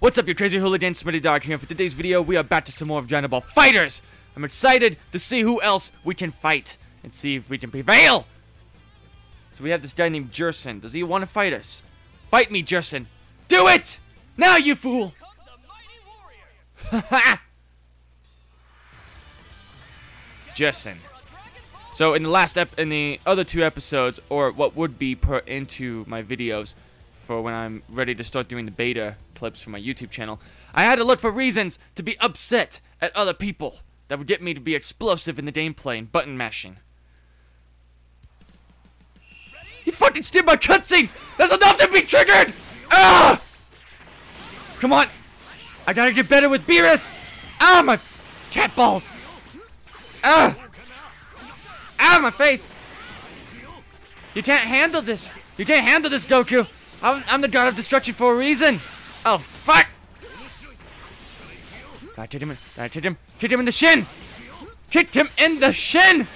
What's up, you crazy hooligans? Smitty Dog here. For today's video, we are back to some more of Dragon Ball FighterZ. I'm excited to see who else we can fight and see if we can prevail. So we have this guy named Jerson. Does he want to fight us? Fight me, Jerson. Do it! Now, you fool! Jerson. So in the last ep, in the other two episodes, or what would be put into my videos for when I'm ready to start doing the beta clips for my YouTube channel, I had to look for reasons to be upset at other people that would get me to be explosive in the gameplay and button mashing. He fucking steered my cutscene! That's enough to be triggered! Ah! Come on! I gotta get better with Beerus! Ah, my cat balls! Ah! Ah, my face! You can't handle this! You can't handle this, Goku! I'm, I'm the god of destruction for a reason! Oh, fuck! I kick him in, I kick him, kick him in the shin! Kick him in the shin!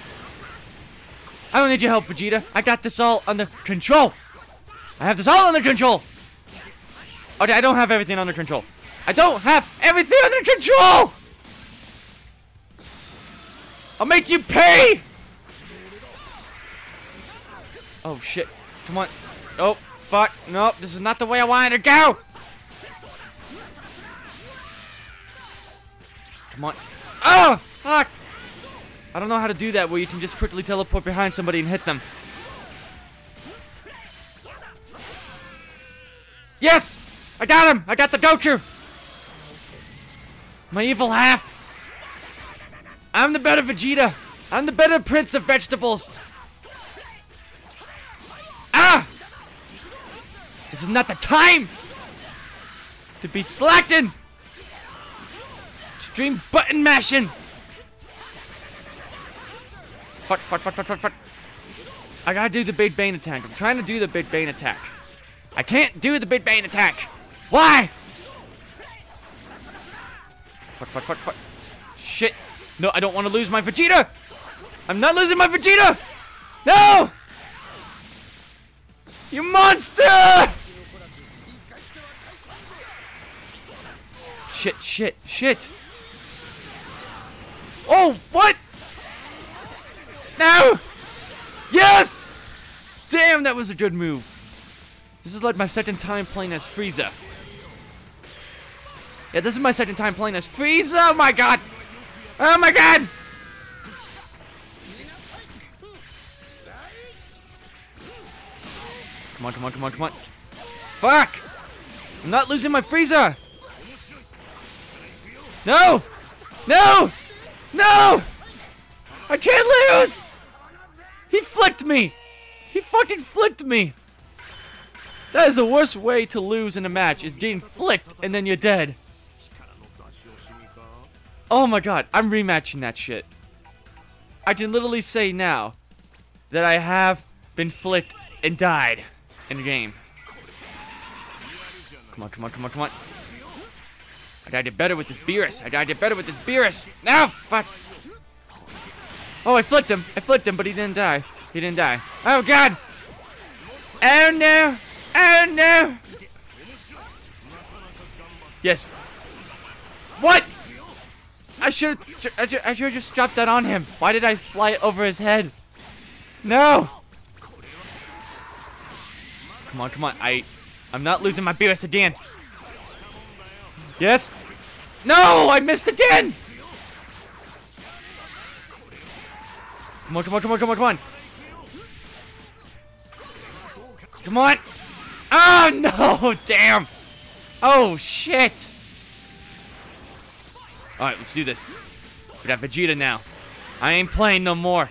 I don't need your help, Vegeta. I got this all under control. I have this all under control. Okay, I don't have everything under control. I don't have everything under control! I'll make you pay! Oh, shit. Come on. Oh, fuck. Nope, this is not the way I wanted to go! Come on. Oh, fuck! I don't know how to do that where you can just quickly teleport behind somebody and hit them. Yes! I got him! I got the Goku! My evil half! I'm the better Vegeta! I'm the better Prince of Vegetables! This is not the time to be slacking! Extreme button mashing! Fuck, fuck, fuck, fuck, fuck, fuck. I gotta do the Big Bang attack. I'm trying to do the Big Bang attack. I can't do the Big Bang attack. Why? Fuck, fuck, fuck, fuck. Shit. No, I don't want to lose my Vegeta. I'm not losing my Vegeta. No! You monster! Shit, shit, shit. Oh, what? No! Yes! Damn, that was a good move. This is like my second time playing as Frieza. Yeah, this is my second time playing as Frieza! Oh my god! Oh my god! Come on, come on, come on, come on. Fuck! I'm not losing my Frieza! No! No! No! I can't lose! He flicked me! He fucking flicked me! That is the worst way to lose in a match, is getting flicked and then you're dead. Oh my god, I'm rematching that shit. I can literally say now that I have been flicked and died in the game. Come on, come on, come on, come on. I gotta get better with this Beerus. I gotta get better with this Beerus. Now, fuck. Oh, I flicked him. I flicked him, but he didn't die. He didn't die. Oh, God. Oh, no. Oh, no. Yes. What? I should I should should just dropped that on him. Why did I fly over his head? No. Come on, come on. I I'm not losing my Beerus again. Yes. No, I missed again. Come on, come on, come on, come on, come on. Come on. Oh, no. Damn. Oh, shit. All right, let's do this. We got Vegeta now. I ain't playing no more.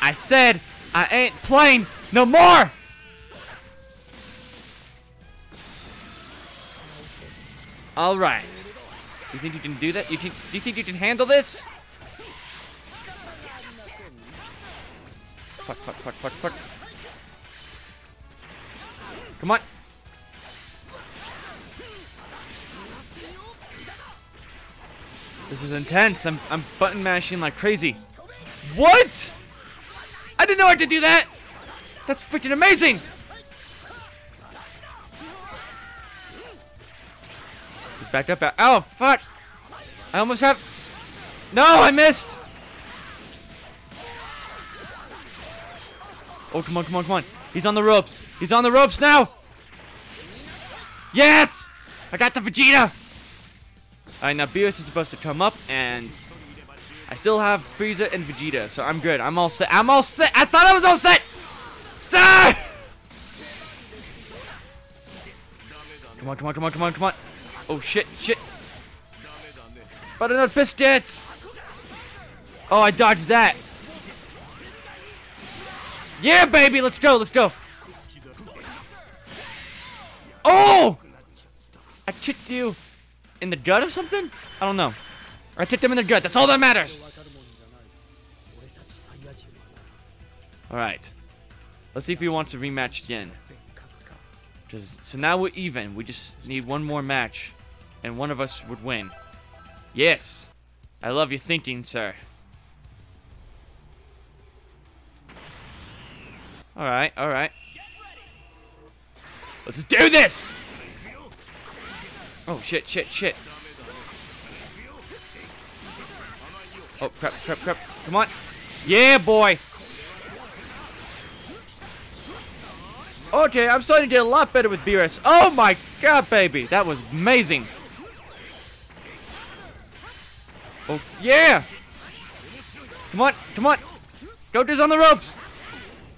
I said I ain't playing no more. All right. You think you can do that? You think, do you think you can handle this? Fuck, fuck, fuck, fuck, fuck. Come on. This is intense. I'm, I'm button mashing like crazy. What? I didn't know I could do that. That's freaking amazing. Up. Oh, fuck. I almost have... No, I missed. Oh, come on, come on, come on. He's on the ropes. He's on the ropes now. Yes! I got the Vegeta. Alright, now Beerus is supposed to come up, and I still have Frieza and Vegeta, so I'm good. I'm all set. I'm all set. I thought I was all set. Come on, come on, come on, come on, come on. Oh, shit, shit. Butternut biscuits. Oh, I dodged that. Yeah, baby, let's go, let's go. Oh! I kicked you in the gut or something? I don't know. I kicked him in the gut. That's all that matters. Alright. Let's see if he wants to rematch again. Cause, so now we're even. We just need one more match. And one of us would win. Yes. I love your thinking, sir. Alright, alright. Let's do this! Oh, shit, shit, shit. Oh, crap, crap, crap. Come on. Yeah, boy. Okay, I'm starting to get a lot better with Beerus. Oh my god, baby. That was amazing. Oh, yeah. Come on, come on. Goku's on the ropes.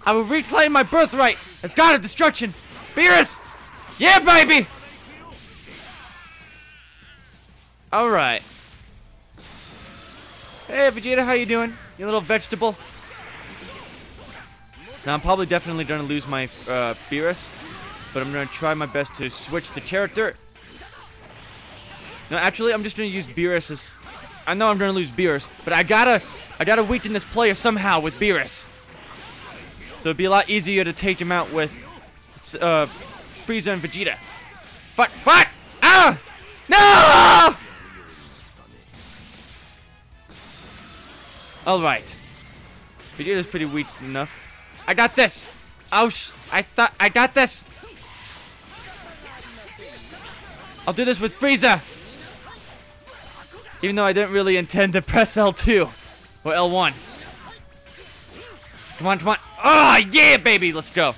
I will reclaim my birthright as god of destruction. Beerus. Yeah, baby. Alright. Hey, Vegeta, how you doing? You little vegetable? Now, I'm probably definitely going to lose my uh, Beerus, but I'm going to try my best to switch the character. No, actually, I'm just going to use Beerus as... I know I'm to lose Beerus, but I gotta... I gotta weaken this player somehow with Beerus. So it'd be a lot easier to take him out with uh, Frieza and Vegeta. Fuck! Fuck! Ah! No! Alright. Vegeta's pretty weak enough. I got this! Ouch! I thought I got this! I'll do this with Frieza! Even though I didn't really intend to press L2 or L1. Come on, come on. Oh, yeah, baby! Let's go.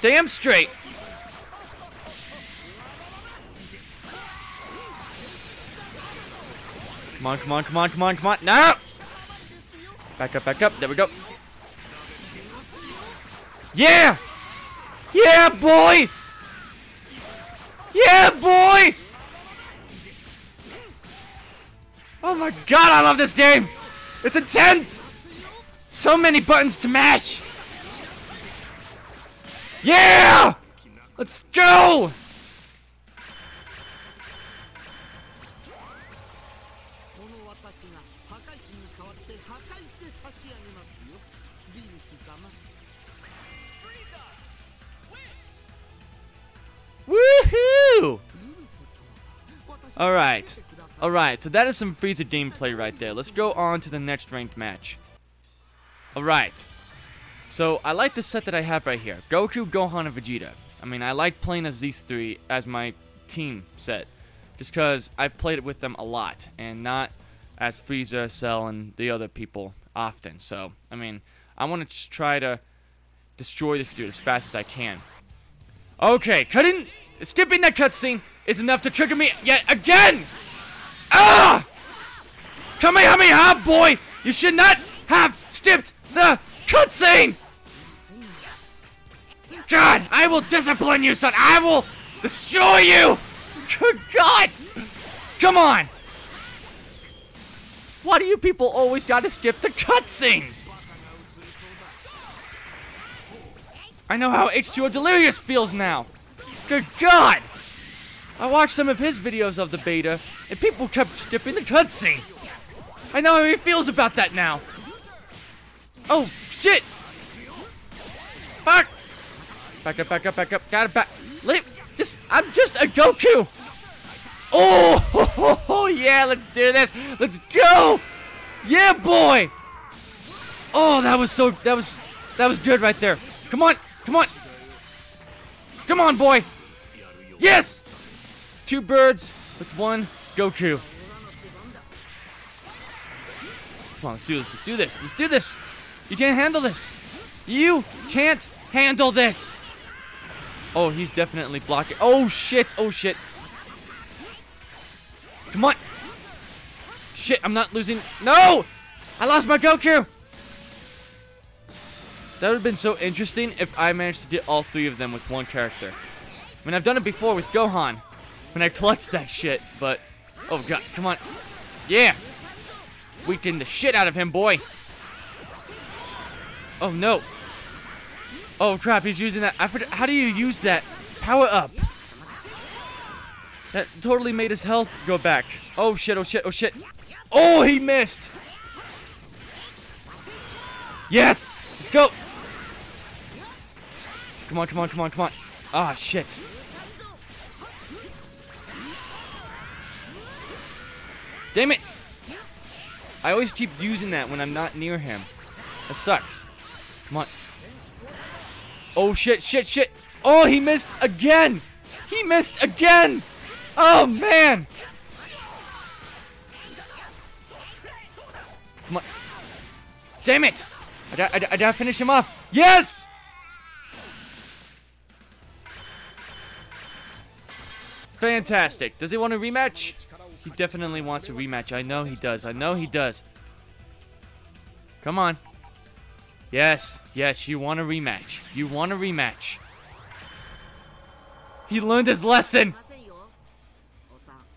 Damn straight! Come on, come on, come on, come on, come on. No! Back up, back up. There we go. Yeah! Yeah, boy! Yeah, boy! Oh my god, I love this game! It's intense! So many buttons to mash! Yeah! Let's go! Alright. Alright, so that is some Frieza gameplay right there. Let's go on to the next ranked match. Alright. So, I like the set that I have right here. Goku, Gohan, and Vegeta. I mean, I like playing as these three as my team set. Just because I've played it with them a lot. And not as Frieza, Cell, and the other people often. So, I mean, I want to try to destroy this dude as fast as I can. Okay, cutting, skipping that cutscene is enough to trigger me yet again! Ah! Kamehameha, boy! You should not have skipped the cutscene! God, I will discipline you, son! I will destroy you! Good God! Come on! Why do you people always gotta skip the cutscenes? I know how H2O Delirious feels now. Good God! I watched some of his videos of the beta, and people kept skipping the cutscene. I know how he feels about that now. Oh, shit! Fuck! Back up, back up, back up. Gotta back. Leave. Just, I'm just a Goku! Oh, oh, yeah, let's do this. Let's go! Yeah, boy! Oh, that was so, that was, that was good right there. Come on, come on. Come on, boy. Yes! Two birds with one Goku. Come on, let's do this. Let's do this. Let's do this. You can't handle this. You can't handle this. Oh, he's definitely blocking. Oh, shit. Oh, shit. Come on. Shit, I'm not losing. No! I lost my Goku! That would have been so interesting if I managed to get all three of them with one character. I mean, I've done it before with Gohan. When I clutched that shit, but... Oh, God. Come on. Yeah! Weaken the shit out of him, boy! Oh, no. Oh, crap. He's using that. I forget, how do you use that? Power up. That totally made his health go back. Oh, shit. Oh, shit. Oh, shit. Oh, he missed! Yes! Let's go! Come on, come on, come on, come on. Ah, shit. Damn it! I always keep using that when I'm not near him. That sucks. Come on. Oh, shit, shit, shit. Oh, he missed again! He missed again! Oh, man! Come on. Damn it! I got, I, got- I gotta finish him off. Yes! Fantastic. Does he want a rematch? He definitely wants a rematch. I know he does. I know he does. Come on. Yes, yes, you want a rematch. You want a rematch. He learned his lesson.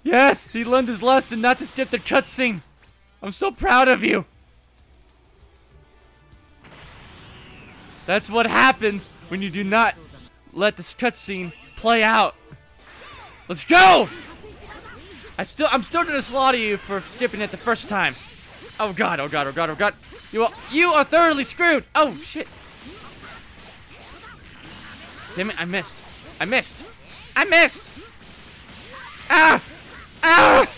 Yes, he learned his lesson not to skip the cutscene. I'm so proud of you. That's what happens when you do not let this cutscene play out. Let's go! I still, I'm still gonna slaughter you for skipping it the first time. Oh god, oh god, oh god, oh god. You are, you are thoroughly screwed. Oh shit. Damn it, I missed. I missed. I missed. Ah! Ah!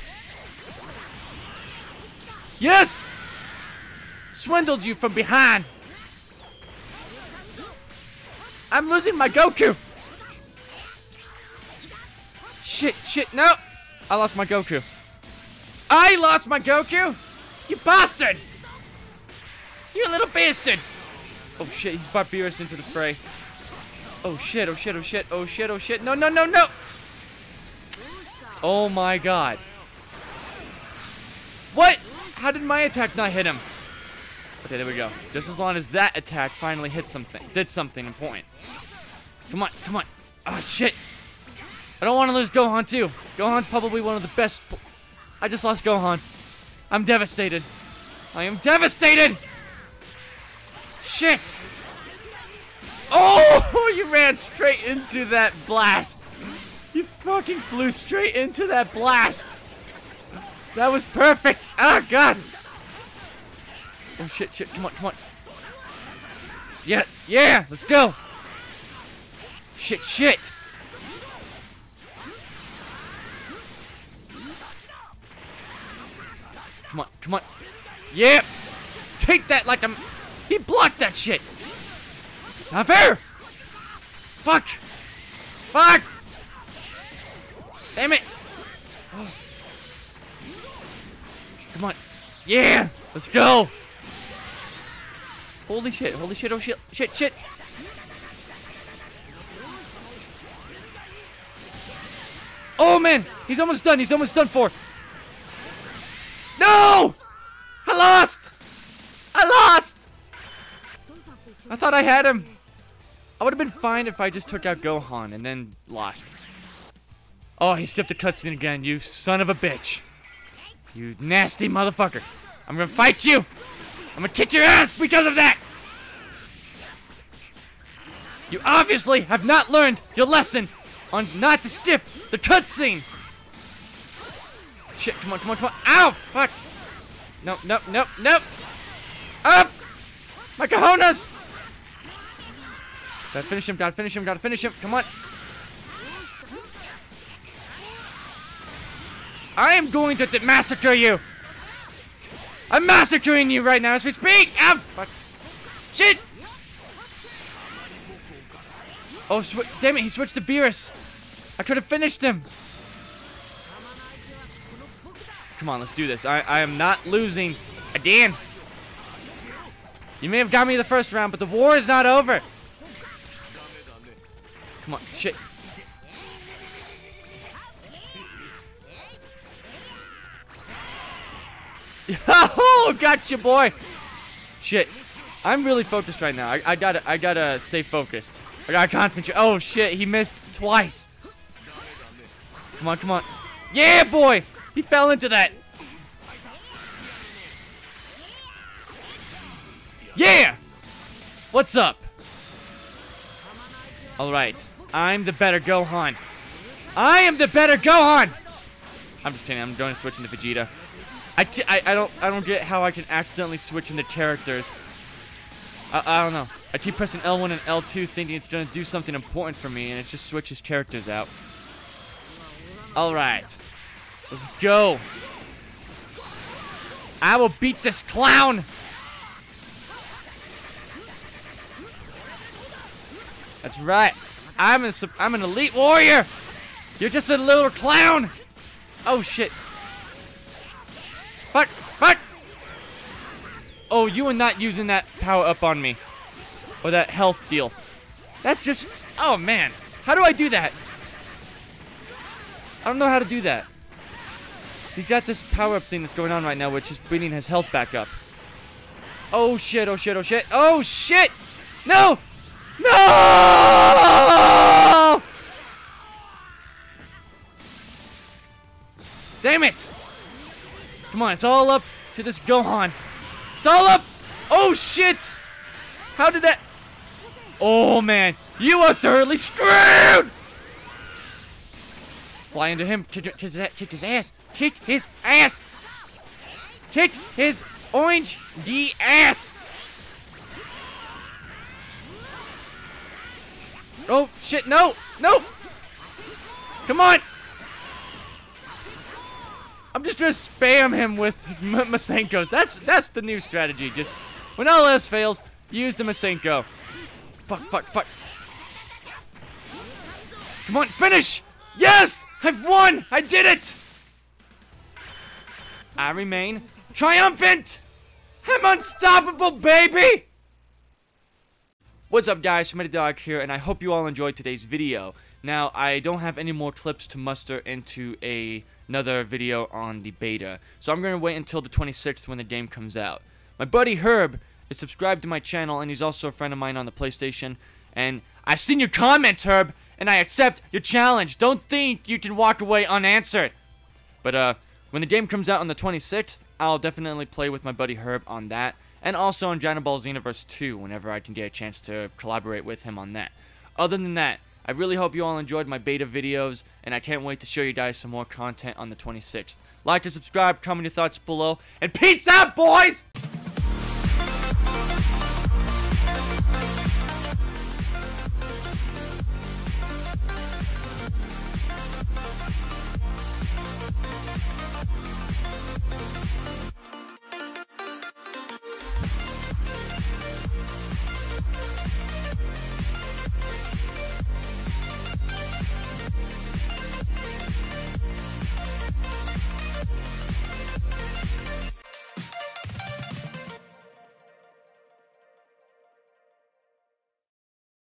Yes! Swindled you from behind. I'm losing my Goku. Shit, shit, no. I lost my Goku. I lost my Goku? You bastard! You little bastard! Oh shit, he's brought Beerus into the fray. Oh shit, oh shit, oh shit, oh shit, oh shit. No, no, no, no! Oh my god. What? How did my attack not hit him? Okay, there we go. Just as long as that attack finally hit something, did something important. Come on, come on. Ah, shit. I don't want to lose Gohan too. Gohan's probably one of the best. I just lost Gohan. I'm devastated. I am devastated. Shit. Oh, you ran straight into that blast. You fucking flew straight into that blast. That was perfect. Oh god. Oh shit, shit. Come on, come on. Yeah, yeah. Let's go. Shit, shit. Come on, come on. Yeah! Take that like I'm. He blocked that shit! It's not fair! Fuck! Fuck! Damn it! Oh. Come on. Yeah! Let's go! Holy shit, holy shit, oh shit, shit, shit! Oh man! He's almost done, he's almost done for! No! I lost! I lost! I thought I had him. I would have been fine if I just took out Gohan and then lost. Oh, he skipped the cutscene again, you son of a bitch. You nasty motherfucker. I'm gonna fight you! I'm gonna kick your ass because of that! You obviously have not learned your lesson on not to skip the cutscene! Shit, come on, come on, come on. Ow! Fuck! Nope, nope, nope, nope! Up! My cojones! Gotta finish him, gotta finish him, gotta finish him. Come on. I am going to massacre you! I'm massacring you right now as we speak! Ow! Fuck. Shit! Oh, damn it, he switched to Beerus. I could have finished him. Come on, let's do this. I, I am not losing again. You may have got me the first round, but the war is not over. Come on, shit. Oh, gotcha, boy. Shit. I'm really focused right now. I, I gotta, I gotta stay focused. I gotta concentrate. Oh, shit. He missed twice. Come on, come on. Yeah, boy. He fell into that. Yeah! What's up? Alright. I'm the better Gohan. I am the better Gohan! I'm just kidding. I'm going to switch into Vegeta. I, I, I don't I don't get how I can accidentally switch into characters. I, I don't know. I keep pressing L1 and L2 thinking it's going to do something important for me, and it just switches characters out. Alright. Let's go. I will beat this clown! That's right. I'm an, I'm an elite warrior! You're just a little clown! Oh, shit. Fuck! Fuck! Oh, you are not using that power up on me. Or that health deal. That's just... Oh, man. How do I do that? I don't know how to do that. He's got this power up thing that's going on right now, which is bringing his health back up. Oh, shit. Oh, shit. Oh, shit. Oh, shit! No! No! Damn it! Come on, it's all up to this Gohan. It's all up! Oh, shit! How did that... Oh, man. You are thoroughly screwed! Fly into him. Kick, his, ass. Kick his ass! Kick his orange D ass! Oh, shit, no! No! Come on! I'm just gonna spam him with Masenkos. That's that's the new strategy. Just when all else fails, use the Masenko. Fuck, fuck, fuck. Come on, finish! Yes! I've won! I did it! I remain triumphant! I'm unstoppable, baby! What's up guys, Smitty Dog here, and I hope you all enjoyed today's video. Now, I don't have any more clips to muster into a, another video on the beta, so I'm going to wait until the 26th when the game comes out. My buddy Herb is subscribed to my channel, and he's also a friend of mine on the PlayStation, and I've seen your comments, Herb, and I accept your challenge. Don't think you can walk away unanswered. But, uh, when the game comes out on the 26th, I'll definitely play with my buddy Herb on that and also on Dragon Ball Xenoverse 2 whenever I can get a chance to collaborate with him on that. Other than that, I really hope you all enjoyed my beta videos, and I can't wait to show you guys some more content on the 26th. Like and subscribe, comment your thoughts below, and peace out, boys!